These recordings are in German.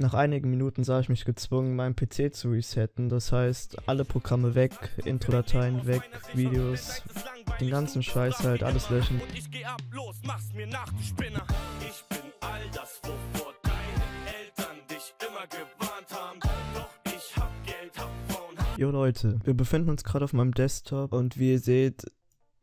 Nach einigen Minuten sah ich mich gezwungen, meinen PC zu resetten. Das heißt, alle Programme weg, Intro-Dateien weg, Videos, den ganzen Scheiß halt, alles löschen. Ich geh ab, los, mach's mir nach, du Spinner. Ich bin all das, wovor deine Eltern dich immer gewarnt haben. Doch ich hab Geld, hab Frauen, Jo Leute, wir befinden uns gerade auf meinem Desktop und wie ihr seht,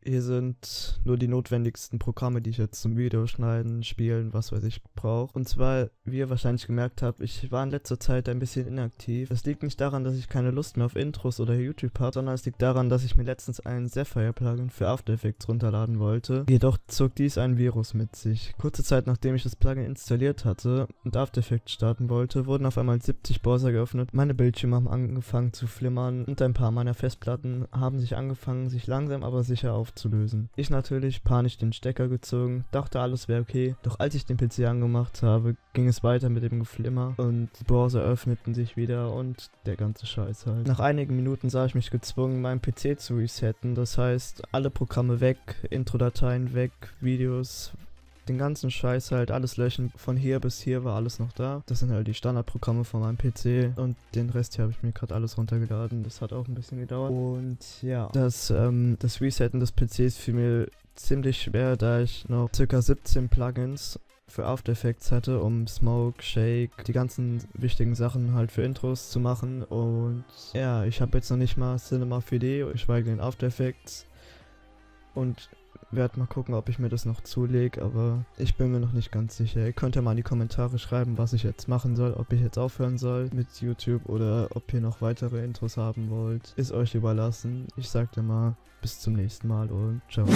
hier sind nur die notwendigsten Programme, die ich jetzt zum Videoschneiden, Spielen, was weiß ich, brauche. Und zwar, wie ihr wahrscheinlich gemerkt habt, ich war in letzter Zeit ein bisschen inaktiv. Das liegt nicht daran, dass ich keine Lust mehr auf Intros oder YouTube habe, sondern es liegt daran, dass ich mir letztens ein Sapphire-Plugin für After Effects runterladen wollte. Jedoch zog dies ein Virus mit sich. Kurze Zeit nachdem ich das Plugin installiert hatte und After Effects starten wollte, wurden auf einmal 70 Browser geöffnet, meine Bildschirme haben angefangen zu flimmern und ein paar meiner Festplatten haben sich angefangen, sich langsam aber sicher aufzulösen. Ich natürlich panisch den Stecker gezogen, dachte alles wäre okay, doch als ich den PC angemacht habe, ging es weiter mit dem Geflimmer und die Browser öffneten sich wieder und der ganze Scheiß halt. Nach einigen Minuten sah ich mich gezwungen, meinen PC zu resetten, das heißt, alle Programme weg, Intro-Dateien weg, Videos, den ganzen Scheiß halt, alles löschen. Von hier bis hier war alles noch da. Das sind halt die Standardprogramme von meinem PC und den Rest hier habe ich mir gerade alles runtergeladen. Das hat auch ein bisschen gedauert. Und ja, das, ähm, das Resetten des PCs fiel mir ziemlich schwer, da ich noch circa 17 Plugins für After Effects hatte, um Smoke, Shake, die ganzen wichtigen Sachen halt für Intros zu machen. Und ja, ich habe jetzt noch nicht mal Cinema 4D, geschweige denn After Effects. Und werde mal gucken, ob ich mir das noch zulege, aber ich bin mir noch nicht ganz sicher. Ihr könnt ja mal in die Kommentare schreiben, was ich jetzt machen soll, ob ich jetzt aufhören soll mit YouTube oder ob ihr noch weitere Intros haben wollt. Ist euch überlassen. Ich sag dir mal, bis zum nächsten Mal und ciao.